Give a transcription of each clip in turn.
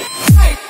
You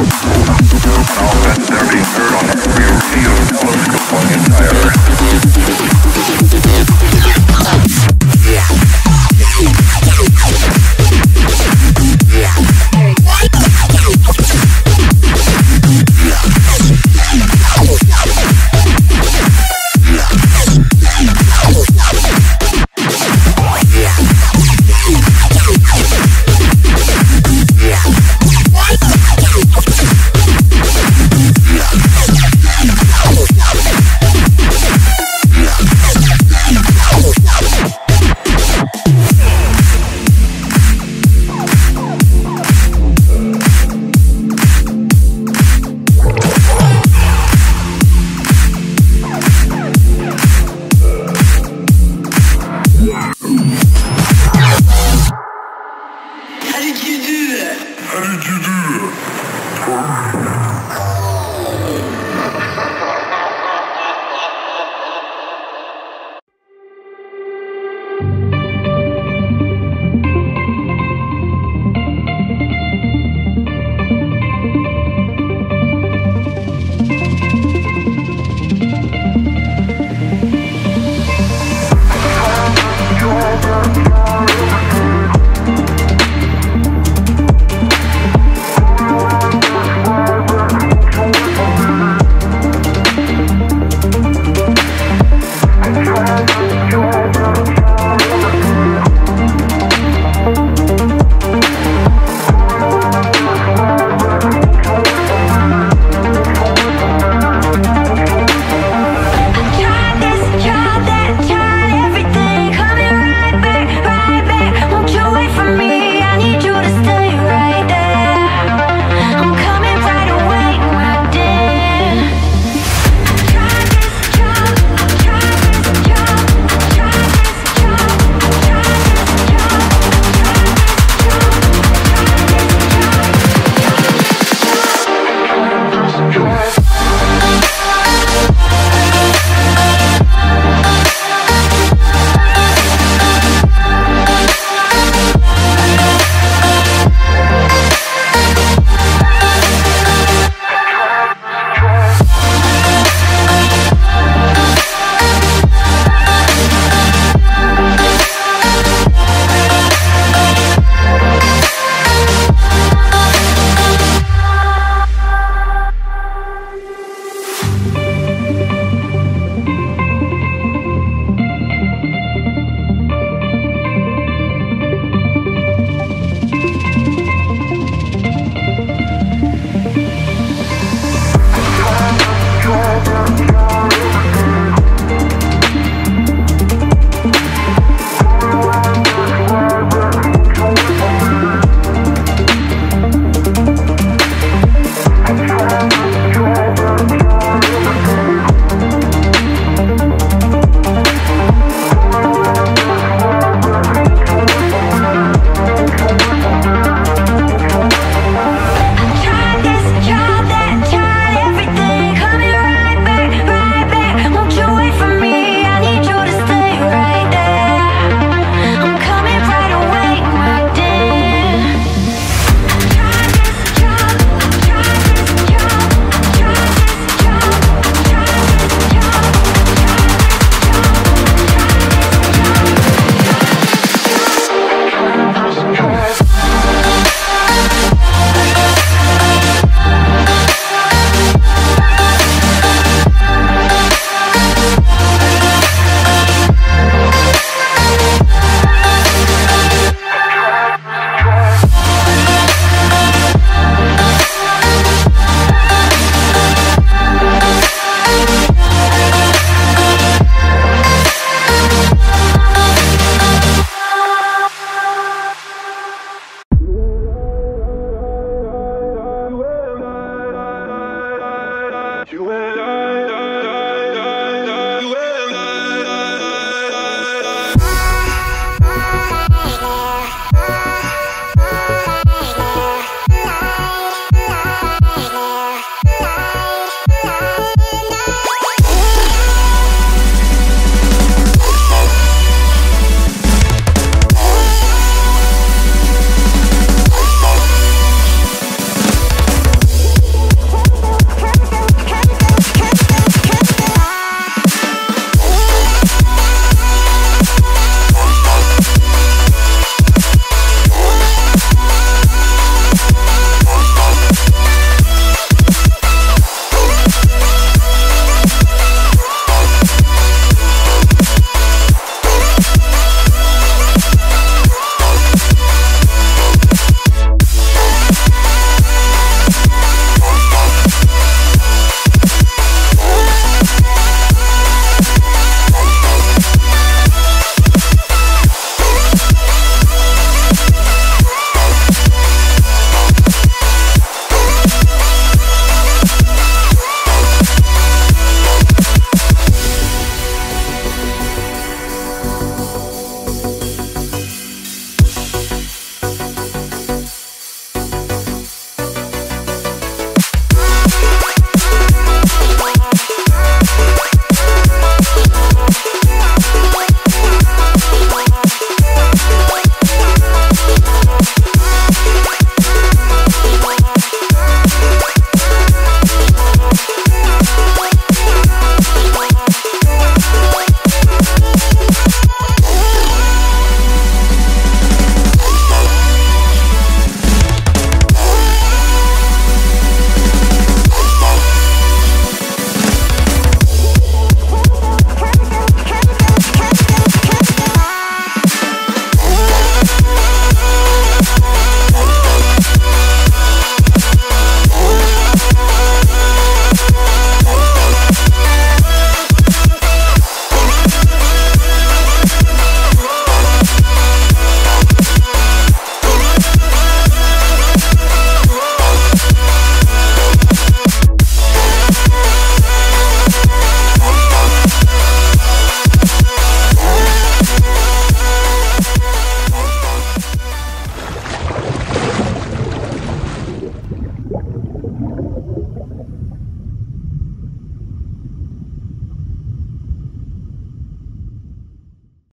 Heard on a rear view telescope on the entire Earth.